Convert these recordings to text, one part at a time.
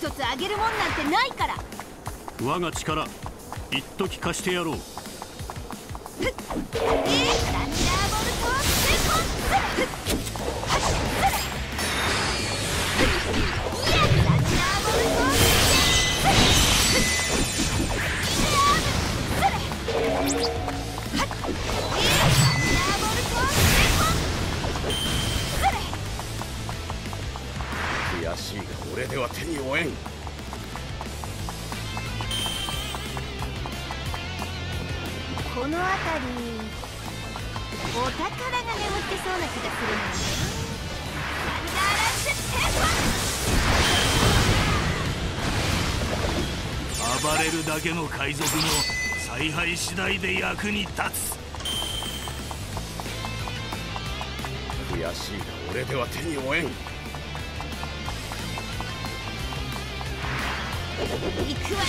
一つあげるもんなんてないから。我が力一時貸してやろう。えー、悔しいが俺では手に負えん。この辺りお宝が眠ってそうな気がするのよね暴れるだけの海賊も采配次第で役に立つ。悔しいが俺では手に負えんくわよ。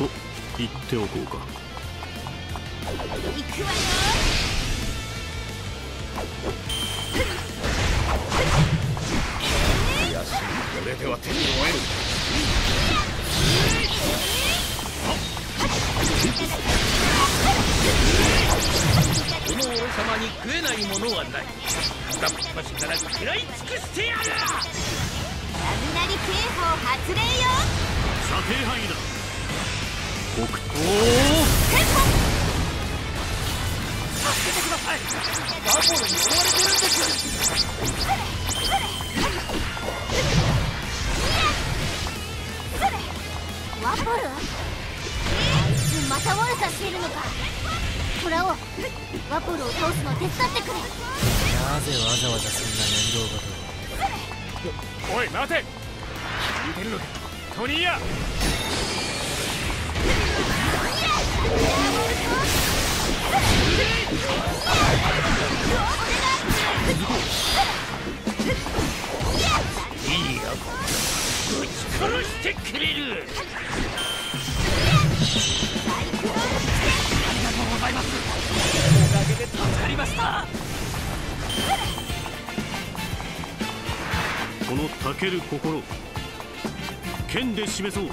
と言っておこうか。行くわよ悔しいが俺では手に負えんこの俺様に食えないものはない。片っ端から食らい尽くしてやる。雷警報発令よ射程範囲だ北東テンポ助けてくださいバボルに追われてるんですワポルあいつまた悪さしているのかトラオワポルを倒すの手伝ってくれなぜわざわざそんな面倒事をおい待て。聞いてるのか。トニーヤこのたける心剣で示そう。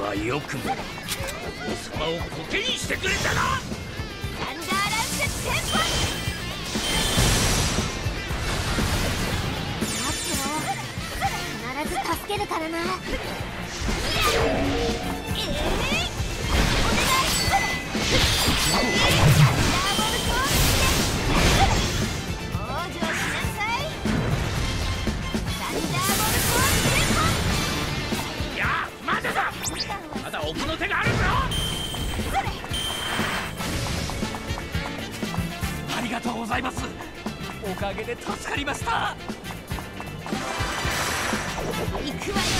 はよくも王様をコケにしてくれたな。サンダーランポ待ってろ必ず助けるからな。ええおかげで助かりました。行くわよ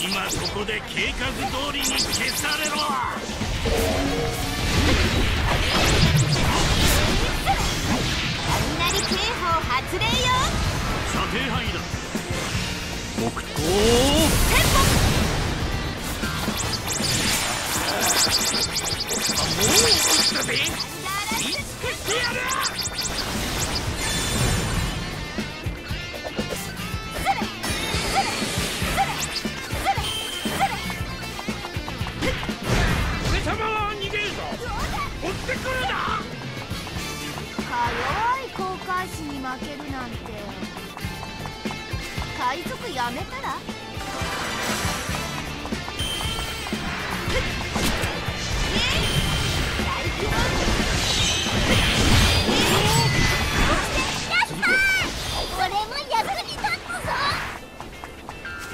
今ここで計画通りに消されろ。雷警報発令よ。射程範囲だ木刀俺海賊やめたら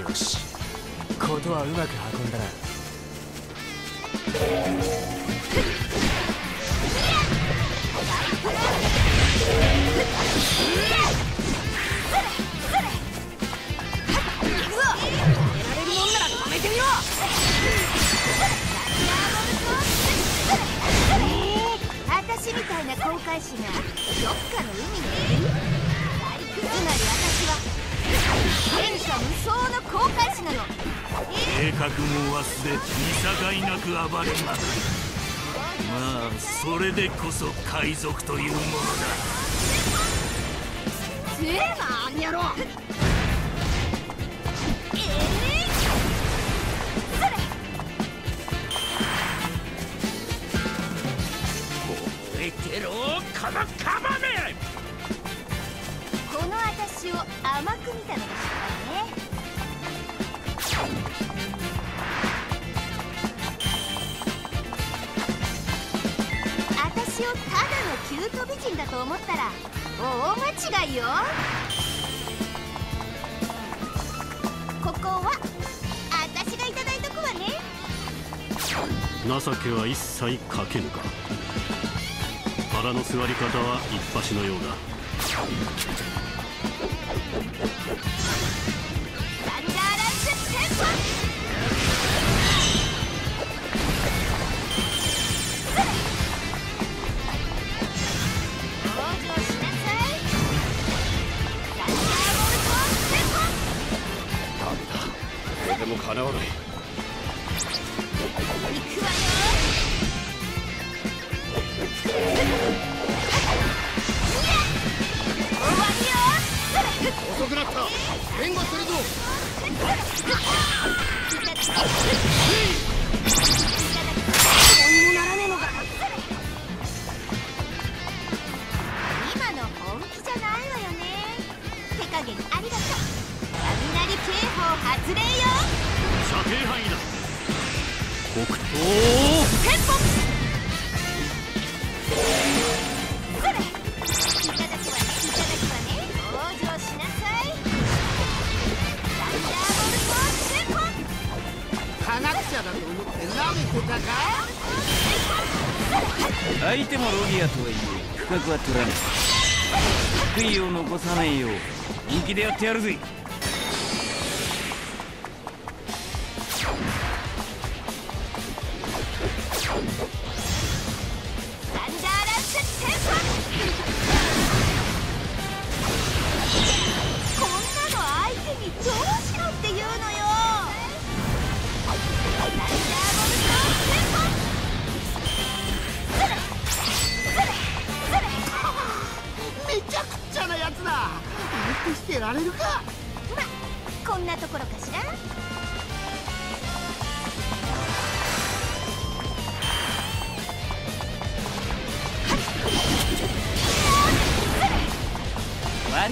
よしことはうまく運んだな返しがどっかの海につまり私は天下無双の航海士なの計画も忘れ見境なく。暴れまくるまあそれでこそ海賊というものだせえなあんやろ人だと思ったら大間違いよ。ここは私がいただいとくわね。情けは一切かけぬか。腹の座り方は一発のようだ。かなわない行くわよ終わりよ遅くなった。援護するぞ相手もロギアとはいえ深くは取らない。悔いを残さないよう本気でやってやるぜ。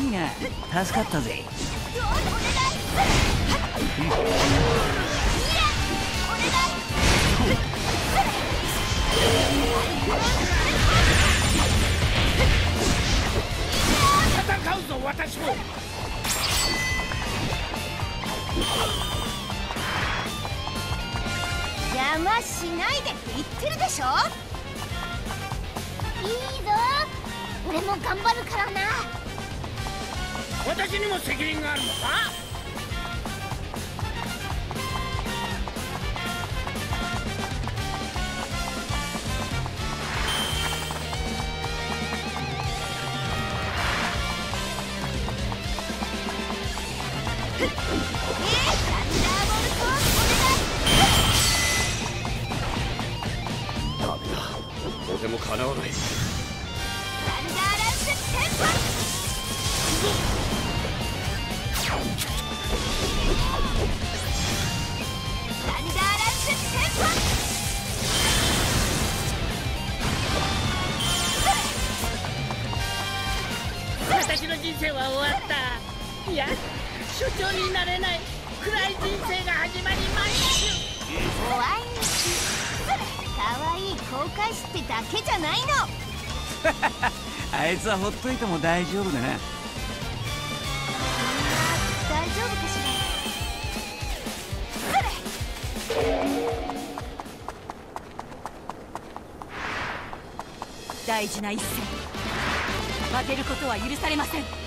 いな助かったぜ。も。邪魔しないでって言ってるでしょ。いいぞ。俺も頑張るからな私にも責任があるのか、てもかなわない。サンダーランポサンダーラッシュテンポ私の人生は終わったいや所長になれない暗い人生が始まりましおわいしかわいい航海士ってだけじゃないのあいつはほっといても大丈夫だな。大事な一戦。負けることは許されません。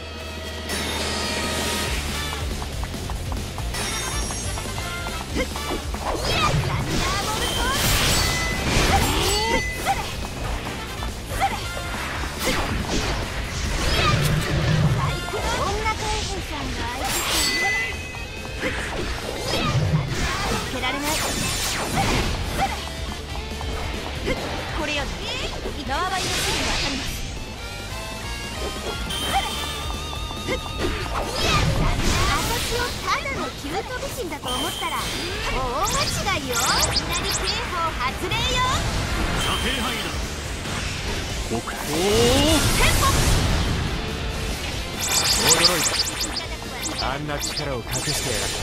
驚いた。あんな力を隠してやがった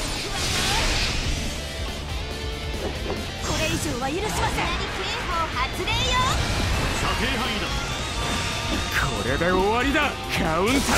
これ以上は許しません。いきなり刑法発令よ射程範囲だこれで終わりだ。カウンター。サ